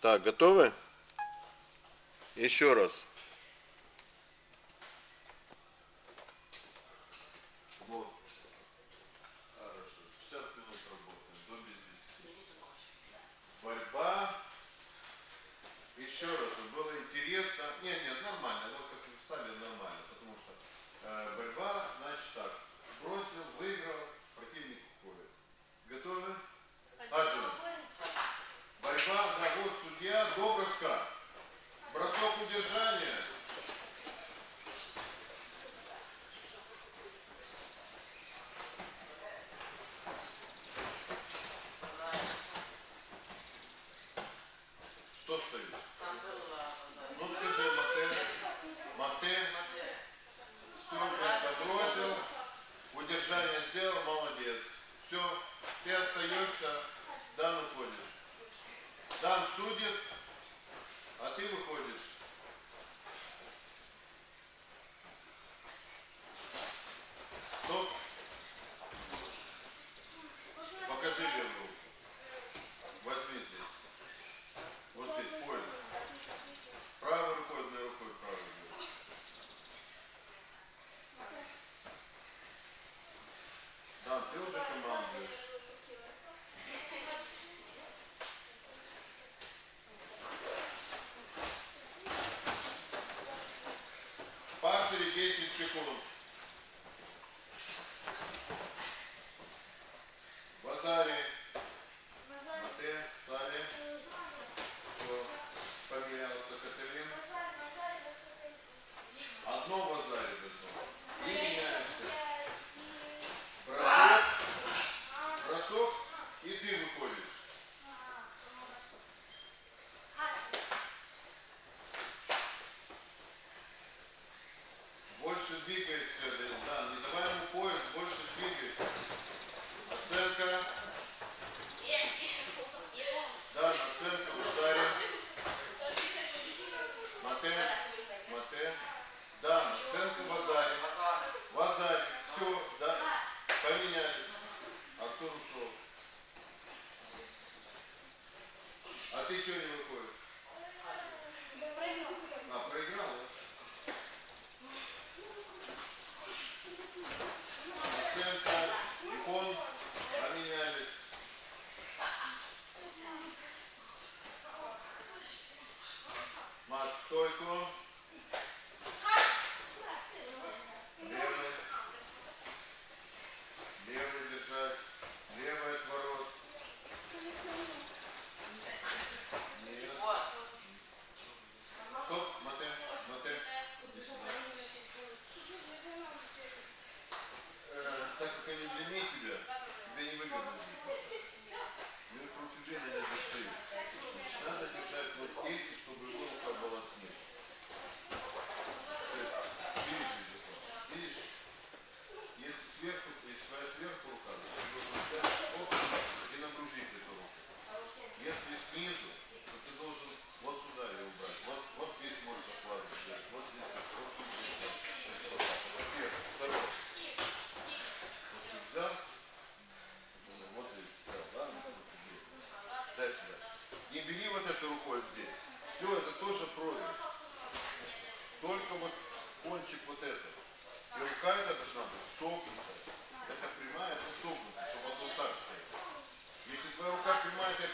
Так, готовы? Еще раз.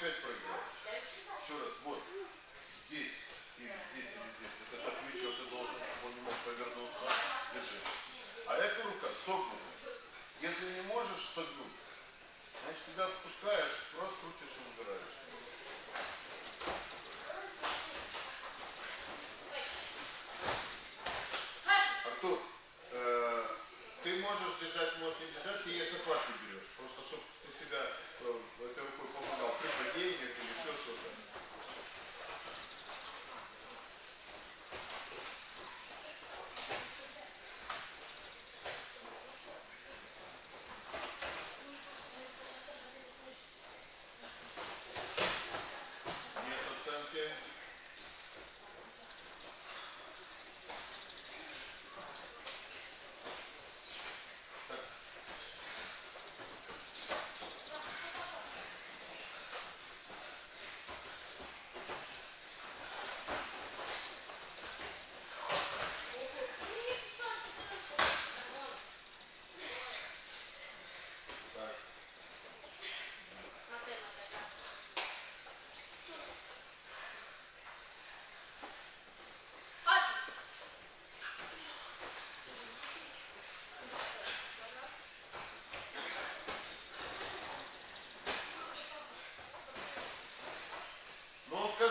опять проиграл. Еще раз, вот, здесь, или здесь, или здесь. это это плечо ты должен, чтобы он не мог повернуться. Держи. А эта рука согнута. Если не можешь согнуть, значит тебя отпускают.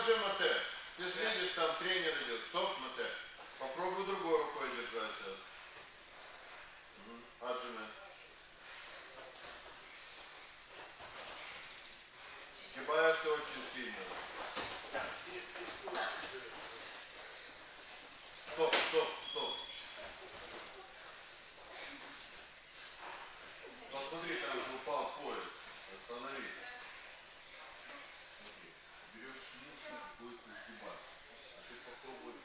же мате. Ты видишь, там тренер идет. Стоп, мате. Попробуй другой рукой держать сейчас. Угу. Аджиме. Сгибаешься очень сильно. Стоп, стоп, стоп. Посмотри, там же упал поезд. Останови. 뭐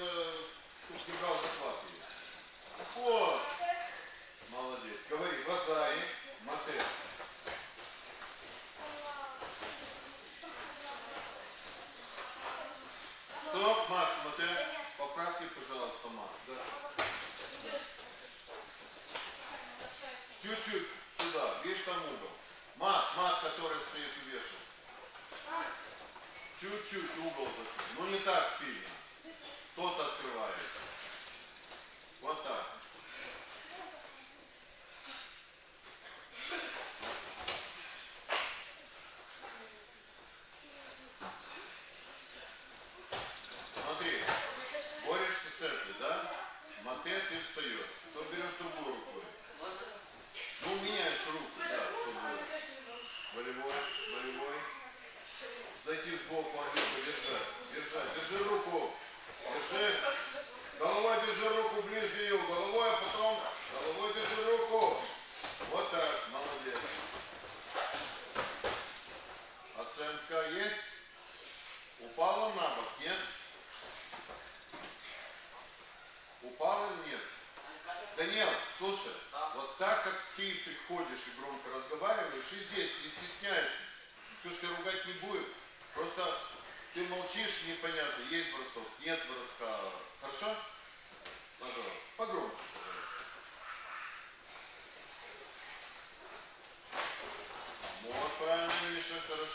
Э, просто устигал захватывает. Вот, Молодец. Говори, вазаи, матер. Стоп, Макс, матер. Поправьте, пожалуйста, Макс. Да. Чуть-чуть сюда, вещь там угол. Мат, мат, который стоит и вешал. Чуть-чуть угол. но ну, не так сильно. Ondan sonra var.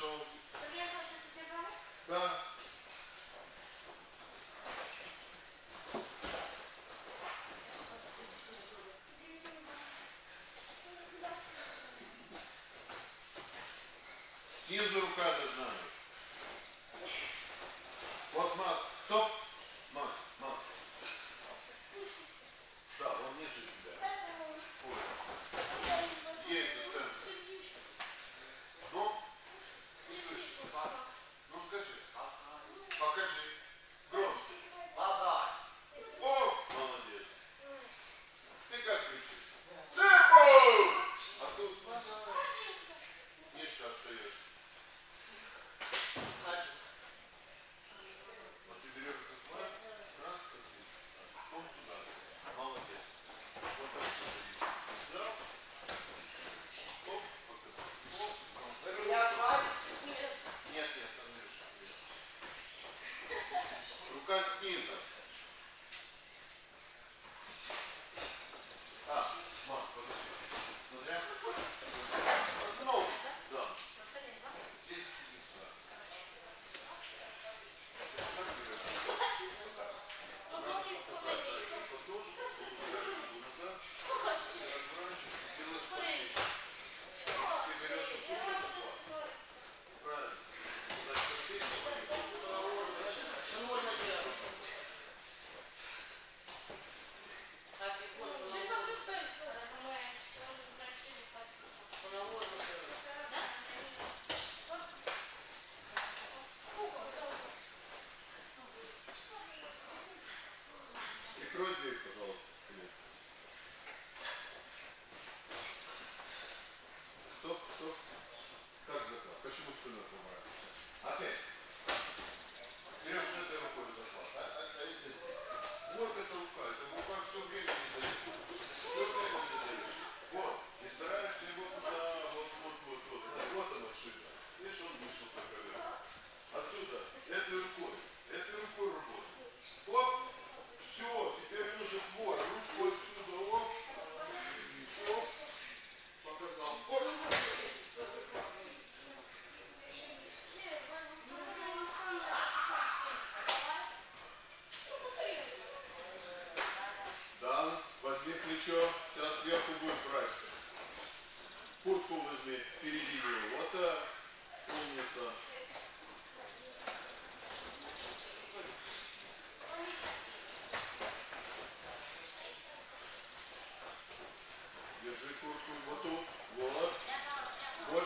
show. Tá.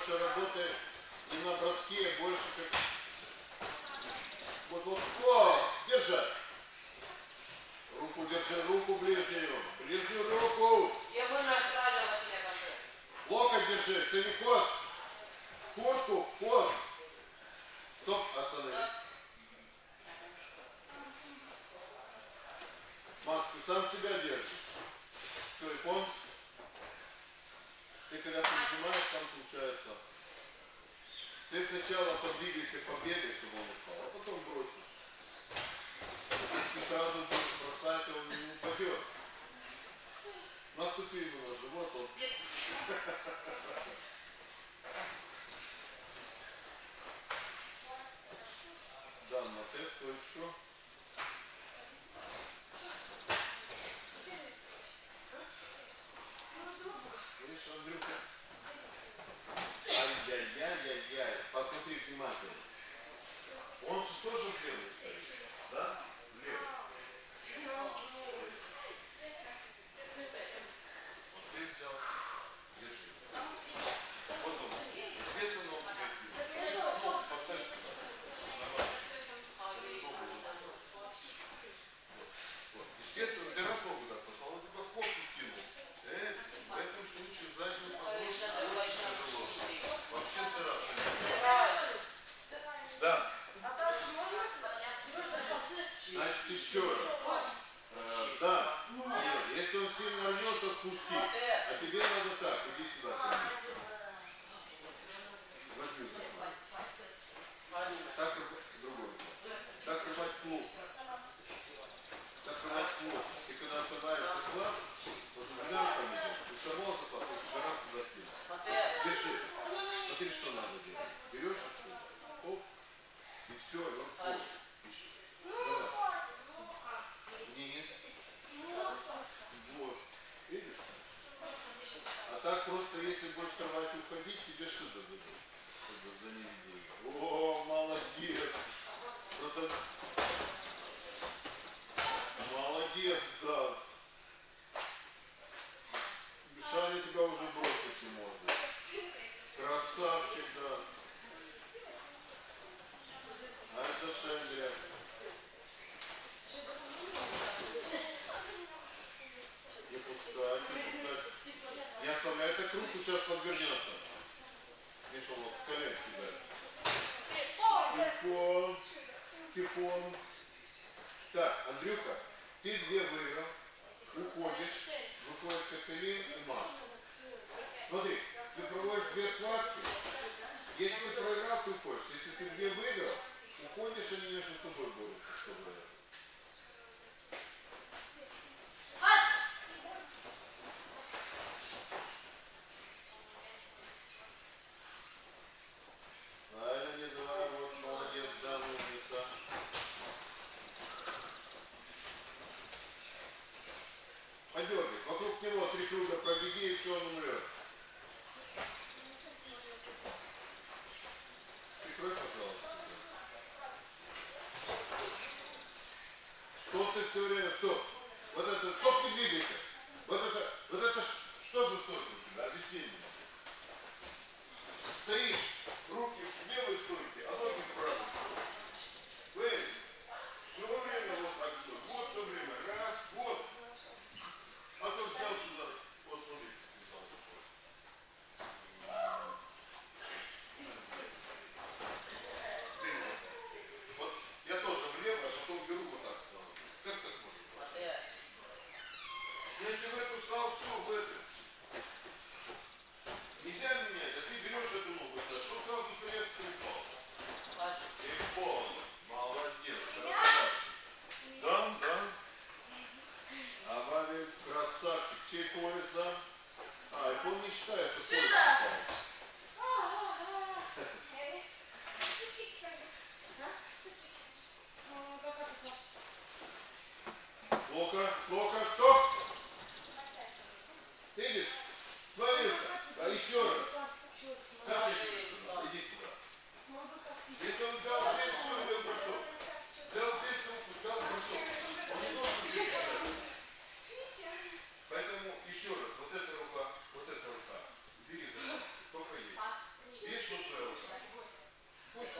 больше работает и на броске, больше как... Вот, вот, о, Держи Руку держи, руку ближнюю, ближнюю руку. Я бы направила тебя, Локоть держи, ты после победы, чтобы он внимательно. Он же тоже в первой стоит. уходить, тебе шито дадут. Это за неделю. О, молодец! Просто... Молодец, да! Люка, ты две выиграл, уходишь, выходит Катерина и мама. Смотри, ты проводишь две схватки, если ты проиграл, ты уходишь. Если ты две выиграл, уходишь, или между собой будут. Подергай. Вокруг него три круга пробеги, и все, он умрет. Прикрой, пожалуйста. Что ты все время? Стоп. Вот это. Стоп, не двигайся.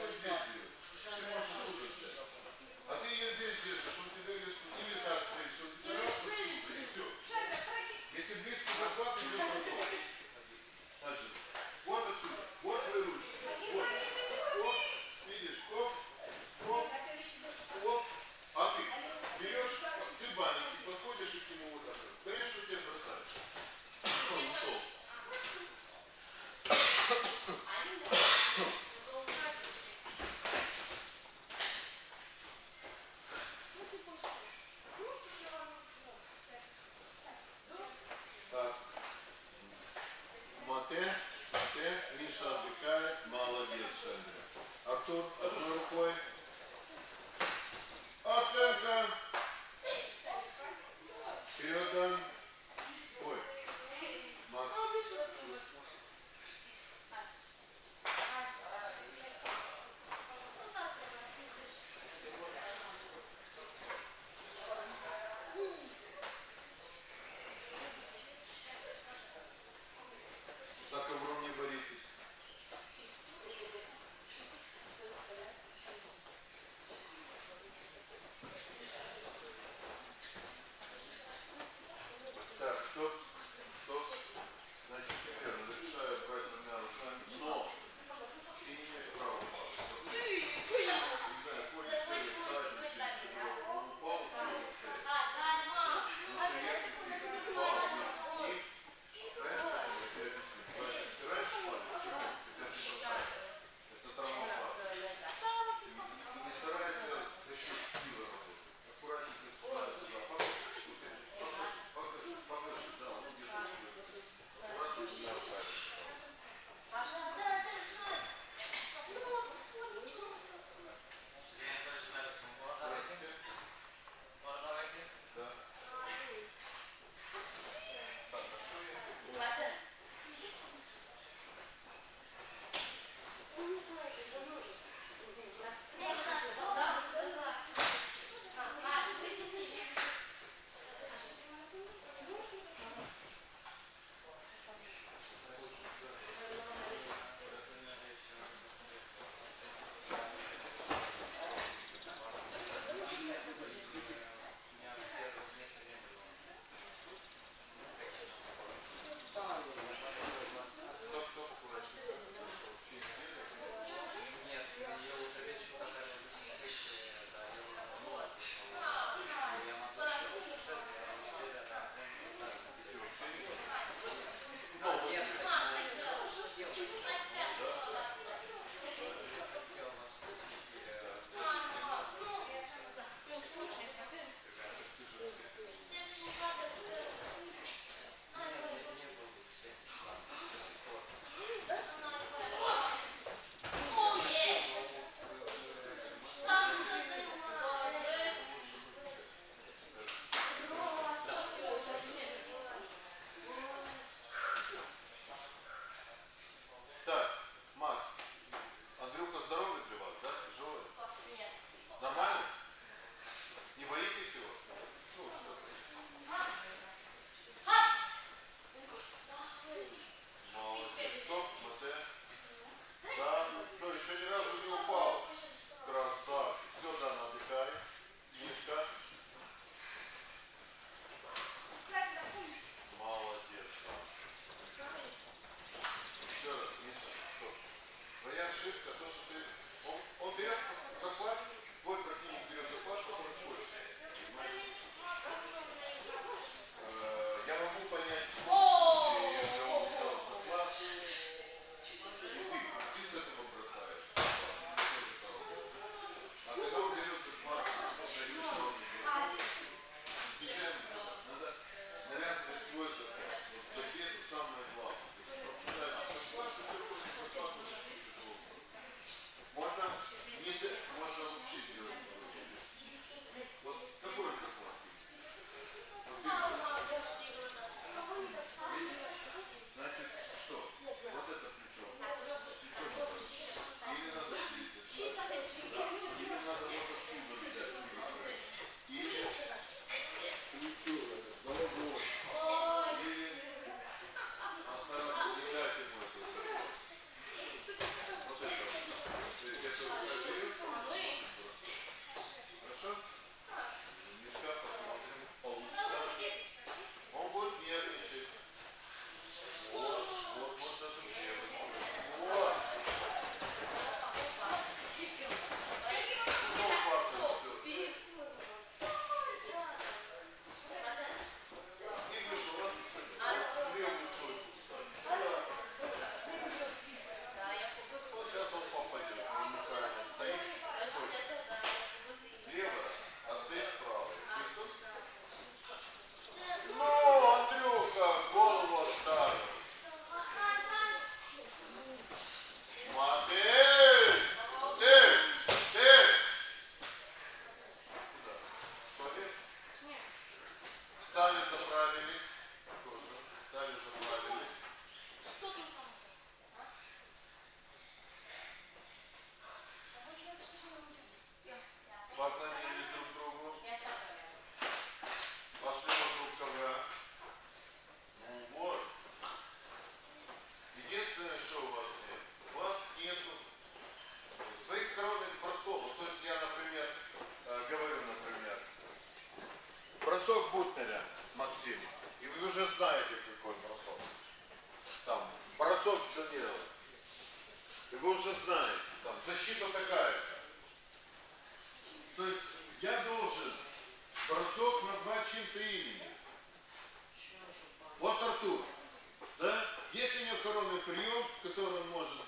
Yes. Arthur, Uruguay. продукта, то, что ты, он, он берет, закладывает, твой Максим, и вы уже знаете, какой бросок. Там, бросок Данила. И вы уже знаете, там, защита такая-то. То есть, я должен бросок назвать чем-то именем. Вот Артур, да? Есть у него коронный прием, который он может,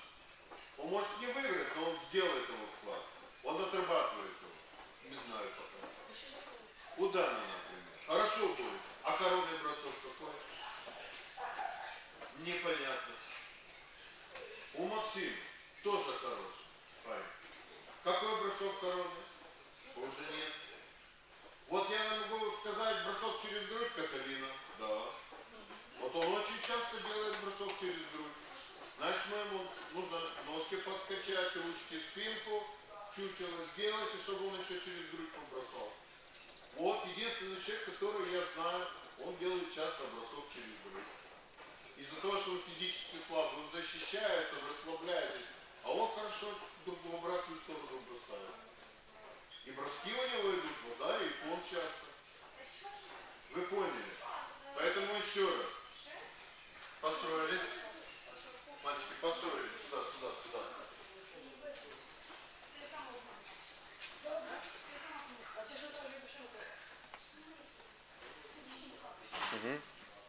он может не выиграть, но он сделает его вклад. Он отрабатывает его. Не знаю пока. У Дани, например. Хорошо будет. А коронный бросок какой? Непонятно. У Максима тоже хороший парень. Какой бросок коронный? Уже нет. Вот я могу сказать бросок через грудь Каталина. Да. Вот он очень часто делает бросок через грудь. Значит, мы ему нужно ножки подкачать, ручки, спинку, чучело сделать, и чтобы он еще через грудь побросал. Вот единственный человек, который я знаю, он делает часто бросок через грудь. Из-за того, что он физически слаб, он защищается, вы расслабляетесь, а он хорошо друг в обратную сторону бросает. И броски у него идут в ударе, и он часто. Вы поняли? Поэтому еще раз. Построились. Мальчики, построились. Сюда, сюда, сюда.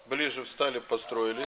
Ближе встали, построились.